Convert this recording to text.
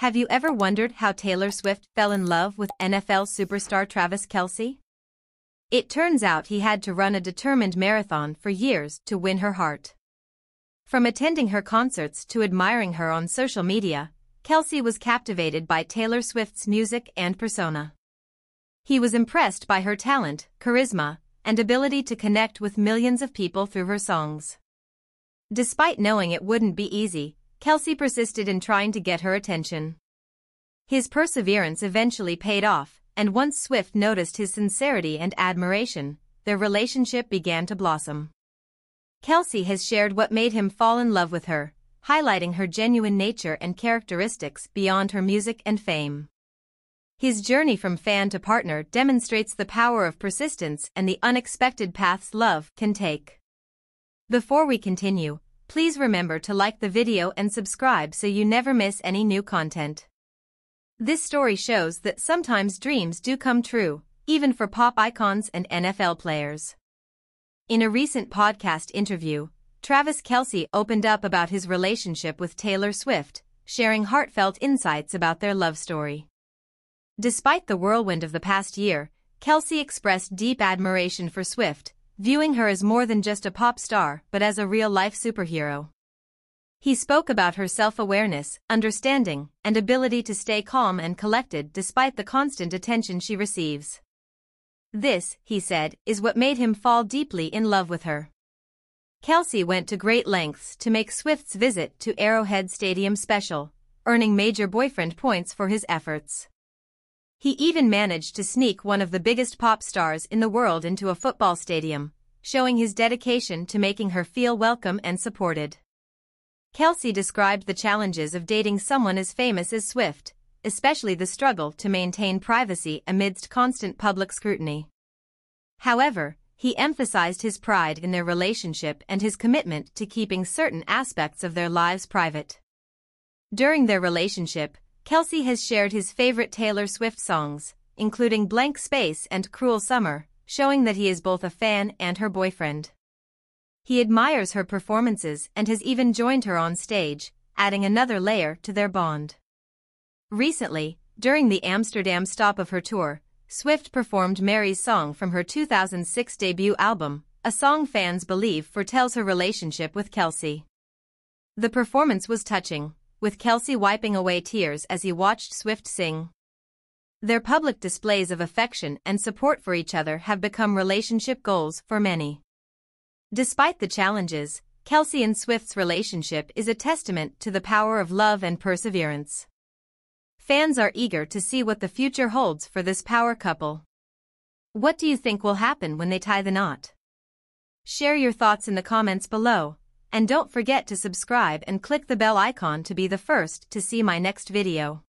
Have you ever wondered how Taylor Swift fell in love with NFL superstar Travis Kelce? It turns out he had to run a determined marathon for years to win her heart. From attending her concerts to admiring her on social media, Kelce was captivated by Taylor Swift's music and persona. He was impressed by her talent, charisma, and ability to connect with millions of people through her songs. Despite knowing it wouldn't be easy, Kelce persisted in trying to get her attention. His perseverance eventually paid off, and once Swift noticed his sincerity and admiration, their relationship began to blossom. Kelce has shared what made him fall in love with her, highlighting her genuine nature and characteristics beyond her music and fame. His journey from fan to partner demonstrates the power of persistence and the unexpected paths love can take. Before we continue, Please remember to like the video and subscribe so you never miss any new content. This story shows that sometimes dreams do come true, even for pop icons and NFL players. In a recent podcast interview, Travis Kelce opened up about his relationship with Taylor Swift, sharing heartfelt insights about their love story. Despite the whirlwind of the past year, Kelce expressed deep admiration for Swift, viewing her as more than just a pop star but as a real-life superhero. He spoke about her self-awareness, understanding, and ability to stay calm and collected despite the constant attention she receives. This, he said, is what made him fall deeply in love with her. Kelce went to great lengths to make Swift's visit to Arrowhead Stadium special, earning major boyfriend points for his efforts. He even managed to sneak one of the biggest pop stars in the world into a football stadium, showing his dedication to making her feel welcome and supported. Kelce described the challenges of dating someone as famous as Swift, especially the struggle to maintain privacy amidst constant public scrutiny. However, he emphasized his pride in their relationship and his commitment to keeping certain aspects of their lives private. During their relationship, Kelce has shared his favorite Taylor Swift songs, including Blank Space and Cruel Summer, showing that he is both a fan and her boyfriend. He admires her performances and has even joined her on stage, adding another layer to their bond. Recently, during the Amsterdam stop of her tour, Swift performed Mary's song from her 2006 debut album, a song fans believe foretells her relationship with Kelce. The performance was touching, with Kelce wiping away tears as he watched Swift sing. Their public displays of affection and support for each other have become relationship goals for many. Despite the challenges, Kelce and Swift's relationship is a testament to the power of love and perseverance. Fans are eager to see what the future holds for this power couple. What do you think will happen when they tie the knot? Share your thoughts in the comments below. And don't forget to subscribe and click the bell icon to be the first to see my next video.